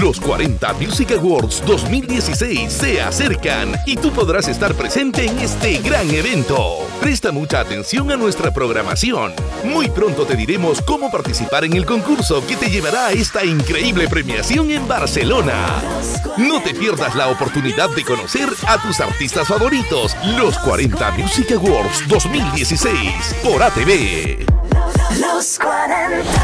Los 40 Music Awards 2016 se acercan y tú podrás estar presente en este gran evento. Presta mucha atención a nuestra programación. Muy pronto te diremos cómo participar en el concurso que te llevará a esta increíble premiación en Barcelona. No te pierdas la oportunidad de conocer a tus artistas favoritos. Los 40 Music Awards 2016 por ATV. Los 40